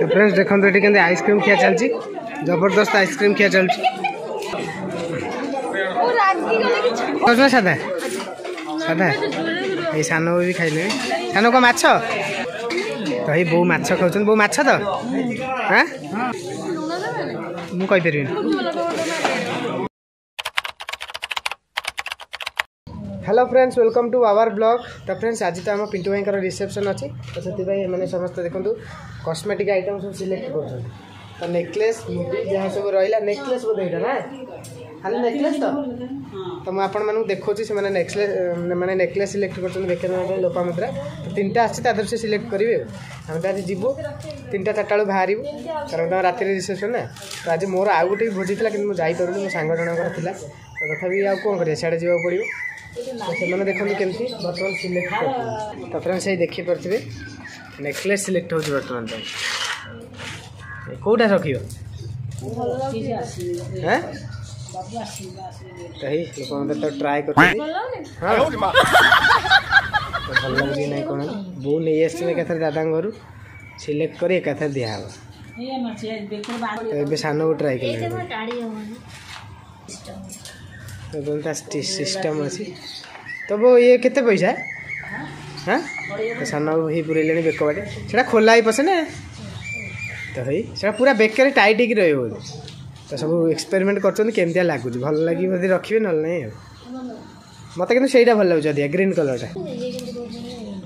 তো ଫ୍ରେଣ୍ଡସ୍ ଦେଖନ୍ତୁ ଏଠି କେମିତି ଆଇସ୍କ୍ରିମ୍ ଖିଆ ଚାଲିଛି ଜବରଦସ୍ତ ଆଇସ୍କ୍ରିମ୍ ଖିଆ ଚାଲିଛି ଖାଉଛ ସାଧା ସାଧା ଏଇ ସାନ ବୋଉ ବି ଖାଇଲେ ସାନ କ'ଣ ମାଛ ତ ଏଇ ବୋଉ ମାଛ ଖାଉଛନ୍ତି ବୋଉ ମାଛ ତ ହଁ ମୁଁ କହିପାରିବିନି hello friends welcome to our blog তো ফ্রেন্ডস আজ তো আমার পিন্টু ভাইঙ্কর রিসেপশন অছি তো সেই এমনি সমস্ত দেখুন কসমেটিক আইটম সব সিলেক্ট করছেন তো নেকলেস মুডি যা সব রহলা নেকলেস বোধ এইটা না খালি নেকলেস তো তো মু আপনার দেখছি সে নেকলেস মানে নেকলেস সিলেক্ট করছেন দেখে লোপামুদ্রা তো তিনটা আসছে তাদের সে সিলেক্ট করবে আমি তো আজ যাবু তিনটা চারটা বেড়ে বাহারু কারণ তোমার রাতে রিসেপশন না তো আজ মোর আউ গোটে ভোজি লা কিন্তু যাইপারি মো সাঙ্গ জনকর লা তথাপি আউ কম করিয়া সিয়াড়ে যাওয়া পড়ব ତ ସେମାନେ ଦେଖନ୍ତୁ କେମିତି ବର୍ତ୍ତମାନ ସିଲେକ୍ଟ ତ ଫ୍ରେଣ୍ଡ ସେଇ ଦେଖିପାରୁଥିବେ ନେକଲେସ୍ ସିଲେକ୍ଟ ହେଉଛି ବର୍ତ୍ତମାନ ପାଇଁ କେଉଁଟା ରଖିବ ହଁ କେହି ଲୋକମାନେ ତ ଟ୍ରାଏ କରୁଛନ୍ତି ଭଲ ଲାଗୁଛି ନାହିଁ କ'ଣ ବୋଉ ନେଇ ଆସିଛନ୍ତି ଏକାଥରେ ଦାଦାଙ୍କ ଘରୁ ସିଲେକ୍ଟ କରି ଏକାଥରେ ଦିଆହେବ ଏବେ ସାନକୁ ଟ୍ରାଏ କଲେ এবং তা সিস্টেম আছে তবু ইয়ে কেতে পয়সা হ্যাঁ সান হয়ে পুরাইলে বেক বাটে সেটা খোলা হয়ে পশে না তো হই সেটা পুরা বেকরে টাইট হয়ে রয়ে রহব তো সব এক্সপেরিমেন্ট করছেন কেমতিয়া লাগুছে ভালো লাগি যদি রাখবে নহলে নাই আর মতো কিন্তু সেইটা ভালো লাগুছে অধিকা গ্রিন কলরটা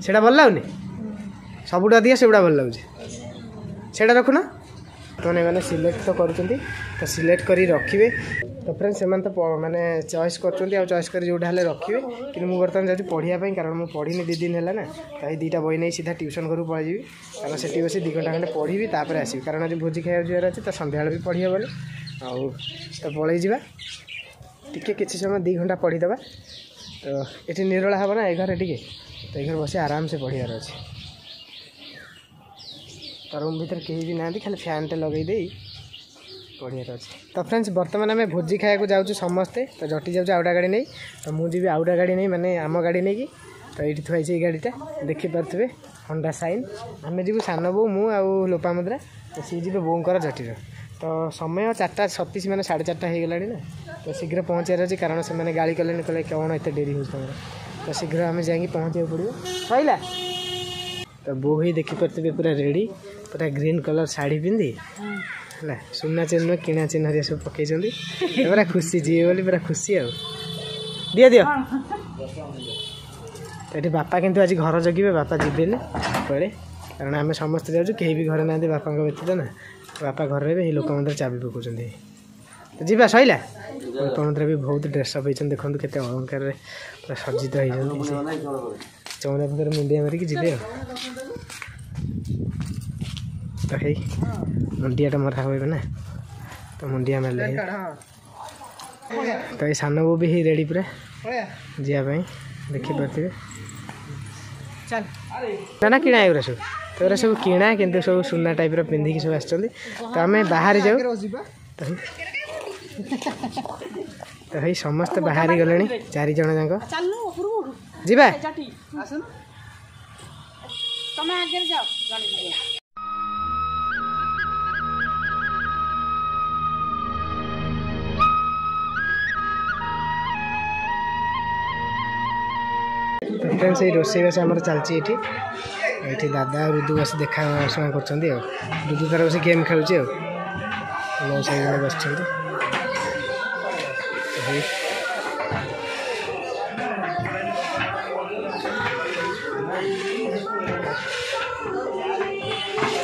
সেটা ভালো লাগুনি সবুটা অধিকা সেগুলা ভালো লাগুছে সেটা রাখুন তো এমনি সিলেক্ট তো করছেন তো সিলেক্ট করে রাখবে তো ଫ୍ରେଣ୍ଡ ସେମାନେ ତ ମାନେ ଚଏସ୍ କରୁଛନ୍ତି ଆଉ ଚଏସ୍ କରି ଯେଉଁଟା ହେଲେ ରଖିବେ କିନ୍ତୁ ମୁଁ ବର୍ତ୍ତମାନ ଯାଉଛି ପଢ଼ିବା ପାଇଁ କାରଣ ମୁଁ ପଢ଼ିନି ଦୁଇ ଦିନ ହେଲା ନା ତ ଏଇ ଦୁଇଟା ବହି ନେଇ ସିଧା ଟ୍ୟୁସନ୍ ଘରକୁ ପଳାଇଯିବି କାରଣ ସେଠି ବସି ଦୁଇ ଘଣ୍ଟା ଖଣ୍ଡେ ପଢ଼ିବି ତାପରେ ଆସିବି କାରଣ ଯଦି ଭୋଜି ଖାଇବାକୁ ଯିବାର ଅଛି ତ ସନ୍ଧ୍ୟାବେଳେ ବି ପଢ଼ି ହେବନି ଆଉ ତ ପଳାଇଯିବା ଯିବା ଟିକେ କିଛି ସମୟ ଦୁଇ ଘଣ୍ଟା ପଢ଼ିଦେବା ତ ଏଠି ନିରୋଳା ହେବ ନା ଏ ଘରେ ଟିକେ ତ ଏ ଘରେ ବସି ଆରାମସେ ପଢ଼ିବାର ଅଛି ତ ରୁମ୍ ଭିତରେ କେହି ବି ନାହାନ୍ତି ଖାଲି ଫ୍ୟାନ୍ଟେ ଲଗାଇ ଦେଇ କୋଡ଼ିଏରେ ଅଛି ତ ଫ୍ରେଣ୍ଡସ୍ ବର୍ତ୍ତମାନ ଆମେ ଭୋଜି ଖାଇବାକୁ ଯାଉଛୁ ସମସ୍ତେ ତ ଜଟି ଯାଉଛୁ ଆଉଟା ଗାଡ଼ି ନେଇ ତ ମୁଁ ଯିବି ଆଉଟା ଗାଡ଼ି ନେଇ ମାନେ ଆମ ଗାଡ଼ି ନେଇକି ତ ଏଇଠି ଥୁଆ ହେଇଛି ଏଇ ଗାଡ଼ିଟା ଦେଖିପାରୁଥିବେ ହଣ୍ଡା ସାଇନ୍ ଆମେ ଯିବୁ ସାନ ବୋଉ ମୁଁ ଆଉ ଲୋପାମୁଦ୍ରା ସିଏ ଯିବେ ବୋଉଙ୍କର ଜଟିର ତ ସମୟ ଚାରିଟା ସତେଇଶ ମାନେ ସାଢ଼େ ଚାରିଟା ହେଇଗଲାଣି ନା ତ ଶୀଘ୍ର ପହଞ୍ଚିବାର ଅଛି କାରଣ ସେମାନେ ଗାଳି କଲେଣି କହିଲେ କ'ଣ ଏତେ ଡେରି ହେଉଛି ତମର ତ ଶୀଘ୍ର ଆମେ ଯାଇକି ପହଞ୍ଚିବାକୁ ପଡ଼ିବ ସରିଲା ତ ବୋଉ ହେଇ ଦେଖିପାରୁଥିବେ ପୁରା ରେଡ଼ି ପୁରା ଗ୍ରୀନ୍ କଲର୍ ଶାଢ଼ୀ ପିନ୍ଧି ହେଲା ସୁନା ଚିହ୍ନ କିଣା ଚେନ୍ ହରିଆ ସବୁ ପକେଇଛନ୍ତି ପୁରା ଖୁସି ଯିବେ ବୋଲି ପୁରା ଖୁସି ଆଉ ଦିଅ ଦିଅ ଏଠି ବାପା କିନ୍ତୁ ଆଜି ଘର ଜଗିବେ ବାପା ଯିବେନି କୁଆଡ଼େ କାରଣ ଆମେ ସମସ୍ତେ ଯାଉଛୁ କେହି ବି ଘରେ ନାହାନ୍ତି ବାପାଙ୍କ ବ୍ୟତୀତ ନା ବାପା ଘରେ ରହିବେ ଏଇ ଲୋକମନ୍ଦିର ଚାବି ପକାଉଛନ୍ତି ଯିବା ସଇଲା ଲୋକମନ୍ଦିର ବି ବହୁତ ଡ୍ରେସ୍ଅପ୍ ହେଇଛନ୍ତି ଦେଖନ୍ତୁ କେତେ ଅଳଙ୍କାରରେ ପୁରା ସଜ୍ଜିତ ହେଇଛନ୍ତି ଚଉରା ପାଖରେ ମୁଣ୍ଡିଆ ମାରିକି ଯିବେ ଆଉ रखे तो मुंडियाटा तो मरा हुए ना तो मुंडिया मेले तो ये सान बो भी रेडी पूरा जावाई देखिपे ना ना किणा एগুলা सब तो एগুলা सब किणा किंतु सब सुना टाइप पिंधिकी सब आस तो आम बाहर जाऊ तो भाई समस्त बाहरी गले चारिज जाक जी फ्रेंड्स ये रोषेवास आम चलती एटी एटी दादा ऋदु बस देखा समय कर ऋदु तरह बस गेम खेल मो सही बस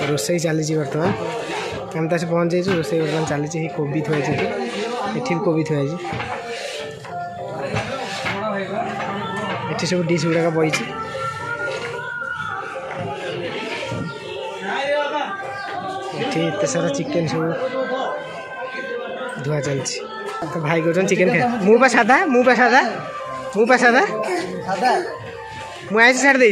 रोष चली बर्तमान आम तो पहुंचे रोसे बर्तमान चली कोबी थी एटी कोबी थी अच्छे सब डिश गुड़ाक बही सारा चिकेन सब धुआ चल तो भाई कौन चिकेन खाए मुँह सादा मुँह सादा मुँह सादा मुझे छाड़ दे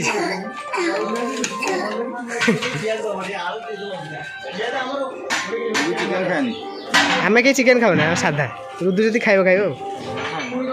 हमें कहीं चिकेन खाऊना ना सादा रुद्र जी खाइब खाइब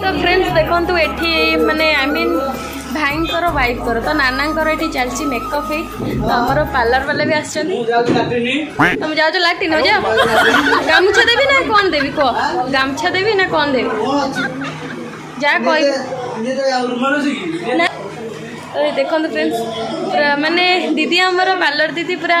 ତ ଫ୍ରେଣ୍ଡସ୍ ଦେଖନ୍ତୁ ଏଠି ମାନେ ଆଇ ମିନ୍ ଭାଇଙ୍କର ୱାଇଫଙ୍କର ତ ନାନାଙ୍କର ଏଠି ଚାଲିଛି ମେକଅପ୍ ହେଇ ତ ଆମର ପାର୍ଲର ବାଲା ବି ଆସିଛନ୍ତି ତମେ ଯାଉଛ ଲାଟିନ୍ ଯାଅ ଗାମୁଛା ଦେବି ନା କ'ଣ ଦେବି କୁହ ଗାମୁଛା ଦେବି ନା କ'ଣ ଦେବି ଯାହା କହିବି ଦେଖନ୍ତୁ ଫ୍ରେଣ୍ଡସ୍ ପୁରା ମାନେ ଦିଦି ଆମର ପାର୍ଲର ଦିଦି ପୁରା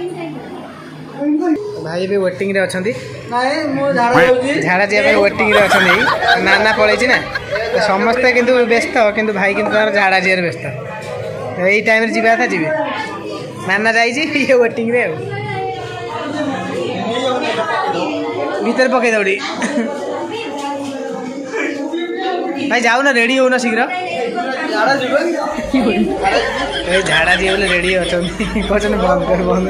ଭାଇ ଏବେ ୱେଟିଂରେ ଅଛନ୍ତି ଝାଡ଼ା ଯିବା ପାଇଁ ୱେଟିଂରେ ଅଛନ୍ତି ନାନା ପଳେଇଛି ନା ସମସ୍ତେ କିନ୍ତୁ ବ୍ୟସ୍ତ କିନ୍ତୁ ଭାଇ କିନ୍ତୁ ତାଙ୍କର ଝାଡ଼ା ଯିବାରେ ବ୍ୟସ୍ତ ଏଇ ଟାଇମ୍ରେ ଯିବା କଥା ଯିବେ ନାନା ଯାଇଛି ଇଏ ୱେଟିଂରେ ଆଉ ଭିତରେ ପକେଇ ଦଉଡ଼ି ଭାଇ ଯାଉନ ରେଡ଼ି ହଉନ ଶୀଘ୍ର ଝାଡ଼ା ଯିବେ ବୋଲେ ରେଡ଼ି ଅଛନ୍ତି କହୁଛନ୍ତି ବନ୍ଦ କର ବନ୍ଦ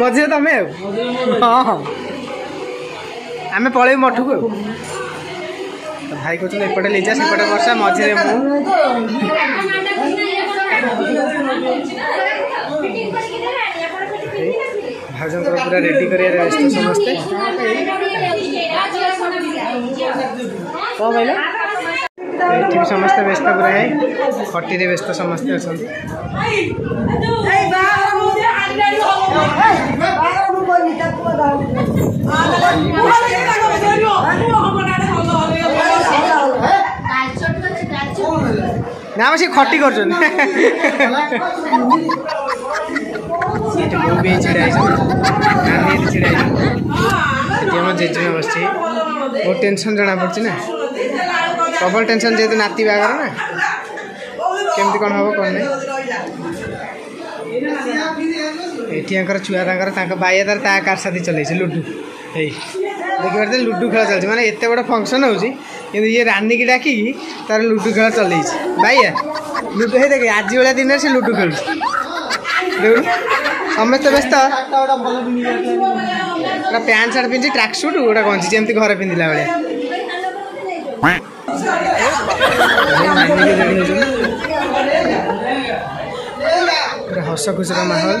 ମଝିରେ ତମେ ଆଉ ହଁ ହଁ ଆମେ ପଳେଇବୁ ମଠକୁ ଆଉ ଭାଇ କହୁଛନ୍ତି ଏପଟେ ଲିଜା ସେପଟେ ବର୍ଷା ମଝିରେ ମୁଁ ଭାଉଜଙ୍କର ପୁରା ରେଡ଼ି କରିବାରେ ବ୍ୟସ୍ତ ସମସ୍ତେ କ'ଣ କହିଲେ ଏଠି ବି ସମସ୍ତେ ବ୍ୟସ୍ତ ପୁରା ହେ ଖଟିରେ ବ୍ୟସ୍ତ ସମସ୍ତେ ଅଛନ୍ତି না সে খটি করছেন আমার জেজেমা বসছে বহু টেনশন জানা পড়ছে না প্রবল টেনশন যেহেতু নাতি বাগার না কেমতি কম হব কম নাই ଏଠି ଆଙ୍କର ଛୁଆ ତାଙ୍କର ତାଙ୍କ ଭାଇ ତାର ତା କାର ସାଥି ଚଲେଇଛି ଲୁଡ଼ୁ ଏଇ ଦେଖିପାରୁଛନ୍ତି ଲୁଡ଼ୁ ଖେଳ ଚାଲିଛି ମାନେ ଏତେ ବଡ଼ ଫଙ୍କସନ୍ ହେଉଛି କିନ୍ତୁ ଇଏ ରାନିକି ଡାକିକି ତାର ଲୁଡ଼ୁ ଖେଳ ଚଲେଇଛି ଭାଇଆ ଲୁଡ଼ୁ ହେଇ ଦେଖେ ଆଜି ଭଳିଆ ଦିନରେ ସେ ଲୁଡ଼ୁ ଖେଳୁଛି ଦେଖୁନୁ ସମସ୍ତେ ବ୍ୟସ୍ତ ଗୋଟେ ପ୍ୟାଣ୍ଟ ସାର୍ଟ ପିନ୍ଧିଛି ଟ୍ରାକ୍ ସୁଟ୍ ଗୋଟେ ଗଞ୍ଜି ଯେମିତି ଘରେ ପିନ୍ଧିଲା ଭଳିଆ हस खुसी माहौल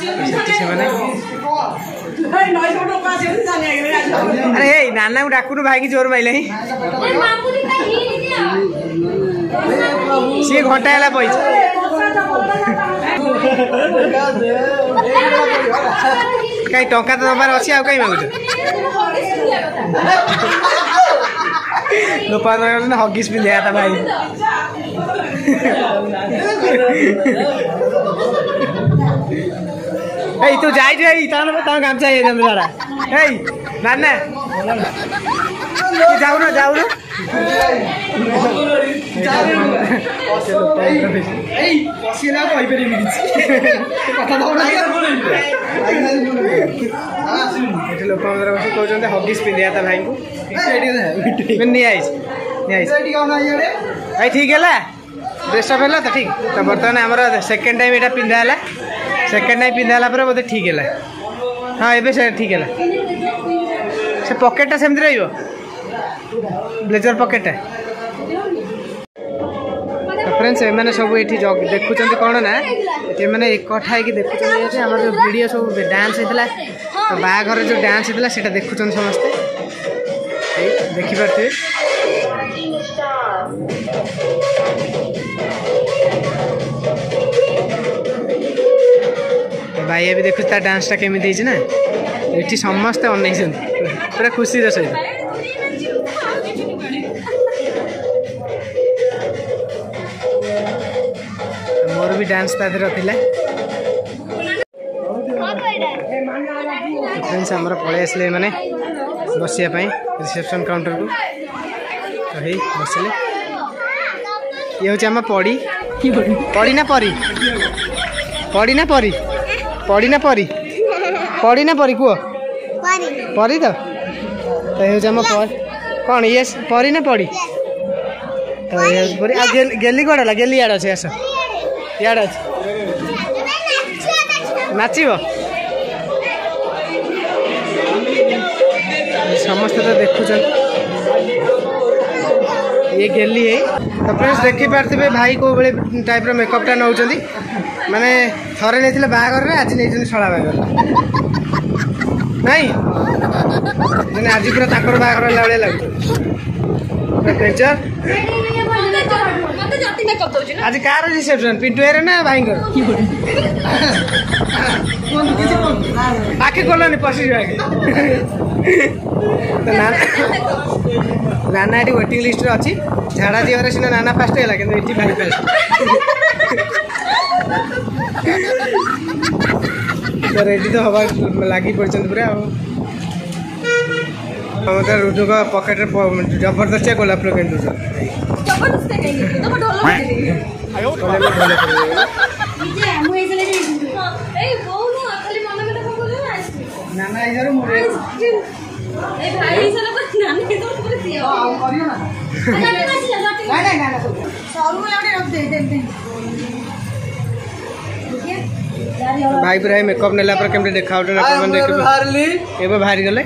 अरे नाना को डाकू भाई की जोर पाइले सी घंटा है पैसा कहीं टंका तो दबार अच्छी आ कहीं मांगुच लोपा हगिस भी दिया था भाई ए तू जाय जे तान त काम छ ए जमे सारा ए नन्ने तू जाऊ न जाऊ न ठीक है ड्रेसअप है तो ठीक तो बर्तमान सेकेंड टाइम पिंधा है ସେକେଣ୍ଡ ଟାଇମ୍ ପିନ୍ଧା ପରେ ବୋଧେ ଠିକ୍ ହେଲା ହଁ ଏବେ ସେ ଠିକ୍ ହେଲା ସେ ପକେଟ୍ଟା ସେମିତି ରହିବ ବ୍ଲେଜର ପକେଟ୍ଟା ଫ୍ରେଣ୍ଡସ୍ ଏମାନେ ସବୁ ଏଠି ଦେଖୁଛନ୍ତି କ'ଣ ନା ଏମାନେ ଏକଠା ହେଇକି ଦେଖୁଛନ୍ତି ଯେ ଆମର ଯେଉଁ ଭିଡ଼ିଓ ସବୁ ଡ୍ୟାନ୍ସ ହେଇଥିଲା ବାହାଘରରେ ଯେଉଁ ଡ୍ୟାନ୍ସ ହେଇଥିଲା ସେଇଟା ଦେଖୁଛନ୍ତି ସମସ୍ତେ ଦେଖିପାରୁଥିବେ ভাই এবে দেখুছ তা ডান্সটা কেমিতি হয়েছে না এটি সমস্তে অনাইছেন পুরা খুশির সহিত ମୋର ବି ଡ୍ୟାନ୍ସ ତା ଦେହରେ ଥିଲା ଫ୍ରେଣ୍ଡସ୍ ଆମର ପଳେଇ ଆସିଲେ ମାନେ ବସିବା ପାଇଁ ରିସେପସନ୍ କାଉଣ୍ଟରକୁ କହି ବସିଲେ ଇଏ ହେଉଛି ଆମ ପଡ଼ି ପଡ଼ି ନା ପରି ପଡ଼ି ନା ପରି ପଡ଼ି ନା ପରି ପଡ଼ି ନା ପରି କୁହ ପରି ତ ହେଉଛି ଆମ କ'ଣ ଇଏ ପରି ନା ପଡ଼ି ଗେଲି କୁଆଡ଼େ ହେଲା ଗେଲି ଇଆଡ଼େ ଅଛି ଆସ ଇଆଡ଼େ ଅଛି ନାଚିବ ସମସ୍ତେ ତ ଦେଖୁଛନ୍ତି ଇଏ ଗେଲି ହେଇ ତ ଫ୍ରେଣ୍ଡସ୍ ଦେଖିପାରୁଥିବେ ଭାଇ କେଉଁଭଳି ଟାଇପ୍ର ମେକଅପ୍ଟା ନେଉଛନ୍ତି ମାନେ ଥରେ ନେଇଥିଲେ ବାହାଘରରେ ଆଜି ନେଇଛନ୍ତି ଶଳା ବାହାଘର ନାଇଁ ମାନେ ଆଜି ପୁରା ତାଙ୍କର ବାହାଘର ହେଲା ଭଳିଆ ଲାଗୁଛି ଆଜି କାହାର ରିସେପସନ୍ ପିଣ୍ଟୁ ଭାଇର ନା ଭାଇଙ୍କର ଆଖି କଲନି ପଶିଯିବ ଆଗେ নানা এটি ওয়েটিং লিষ্টরে অছি ঝাড়া দিবারে সিনা নানা ফাষ্ট হয়ে কিন্তু এটি ভাই ফাষ্ট তো রেডি তো হবার লাগি পড়ছেন পুরা আমাদের রুজুক পকেটে জবরদস্ত গোলাপ ফুল নানা এই ভাই ভাই ভাই মেকআপ নেলা পরে কেমন দেখা হচ্ছে আপনার দেখি এবে বাহারি গলে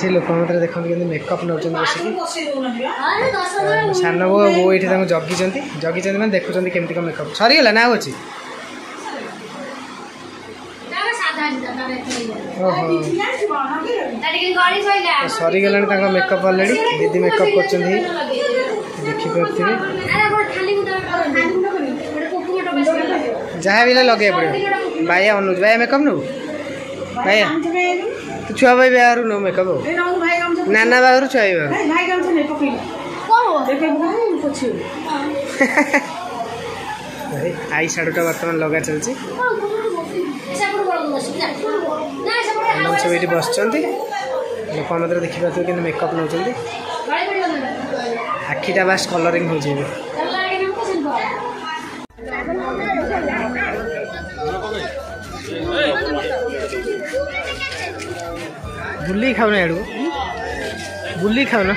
সেই লোক মধ্যে দেখুন কিন্তু মেকআপ নেওয়া বসিকি সান বউ এটি তাকে জগিছেন জগিছেন মানে দেখুছেন কেমতি কম মেকআপ সরিগলা না হচ্ছে ସରିଗଲାଣି ତାଙ୍କ ମେକଅପ୍ ଅଲରେଡ଼ି ଦିଦି ମେକଅପ୍ କରୁଛନ୍ତି ଦେଖିପାରୁଥିବେ ଯାହା ବି ହେଲେ ଲଗେଇବା ପଡ଼ିବ ବାୟା ଅନଉଛି ବାୟା ମେକଅପ୍ ନେବୁ ବାୟା ତୁ ଛୁଆ ଭାଇ ବାହାରୁ ନେବୁ ମେକଅପ୍ ଆଉ ନାନା ବାହାରୁ ଛୁଆ ଭାଇ ବାହାରୁ आई साडुटा बर्तमान लगा चलती ମ୍ୟାଡ଼ାମ୍ ସବୁ ଏଇଠି ବସିଛନ୍ତି ଲୋକ ମଧ୍ୟ ଦେଖିପାରୁଥିବେ କେମିତି ମେକଅପ୍ ନେଉଛନ୍ତି ଆଖିଟା ବାସ୍ କଲରିଂ ହେଉଛି ଏବେ ବୁଲିକି ଖାଉନା ଇଆଡ଼ୁ ବୁଲିକି ଖାଉନା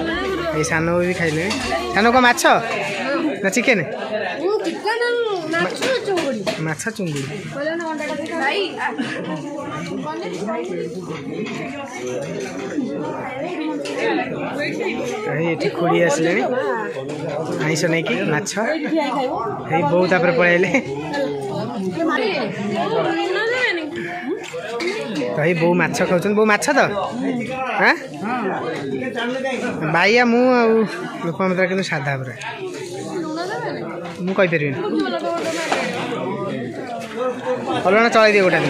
ଏଇ ସାନ ବୋଉ ବି ଖାଇଲେଣି ସାନ କ'ଣ ମାଛ ନା ଚିକେନ୍ ମାଛ ଚୁଙ୍ଗୁଡ଼ି ଏଠି ଖୋଡ଼ି ଆସିଲେଣି ଆଇଁଷ ନେଇକି ମାଛ ଏଇ ବୋଉ ତାପରେ ପଳେଇଲେ ତ ଏଇ ବୋଉ ମାଛ ଖାଉଛନ୍ତି ବୋଉ ମାଛ ତ ହାଁ ଭାଇଆ ମୁଁ ଆଉ ଲୋପାମୁଦ୍ରା କିନ୍ତୁ ସାଧା ପୁରା ମୁଁ କହିପାରିବିନି ହଲଣା ଚଳେଇ ଦିଏ ଗୋଟା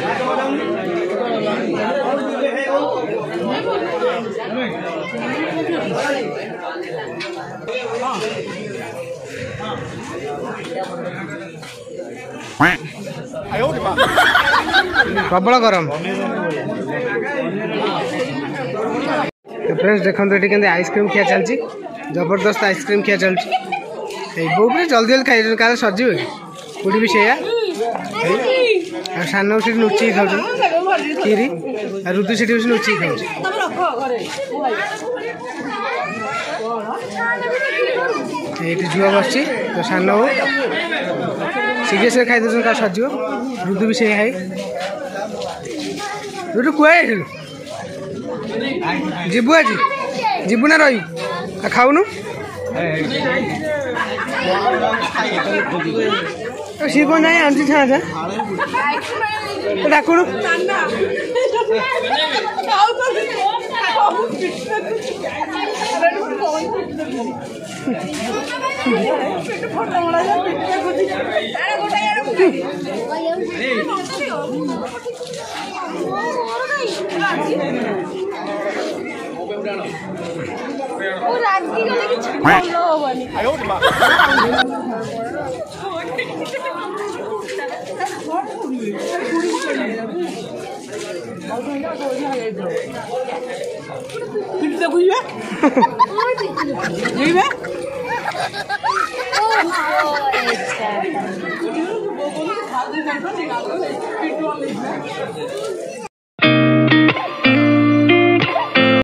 ପ୍ରବଳ ଗରମ ଫ୍ରେଣ୍ଡସ୍ ଦେଖନ୍ତୁ ଏଠି କେମିତି ଆଇସ୍କ୍ରିମ୍ ଖିଆ ଚାଲିଛି ଜବରଦସ୍ତ ଆଇସ୍କ୍ରିମ୍ ଖିଆ ଚାଲିଛି ଏଇ ବୋଉପୁରେ ଜଲ୍ଦି ଜଲ୍ଦି ଖାଇଛନ୍ତି କାଳେ ସରିଯିବେ ପୁରୀ ବି ସେଇଆ ଆଉ ସାନ ସେଠି ଲୁଚିକି ଖାଉଛନ୍ତି କ୍ଷୀରି ଆଉ ରୁଦୁ ସେଠି ବସି ଲୁଚିକି ଖାଉଛି ଏଇଠି ଝୁଅ ବସିଛି ତ ସାନ ବୋଉ ସିରିୟସ୍ରେ ଖାଇଦେଉଛନ୍ତି କାଳେ ସରିଯିବ ରୁଦୁ ବି ସେଇଆ ଖାଇ ରୁଦୁ କୁଆଡ଼େ ଯିବୁ ଆଜି ଯିବୁ ନା ରହିବୁ ଆଉ ଖାଉନୁ ସିଏ କ'ଣ ଯାଇ ଆଣିଛି ଛାଞ୍ଚା ଡାକୁଣୁ Thank ও রাত্রি গেলে কি ছাড়া হলো মানে তিনটা বুঝবে বুঝবে ও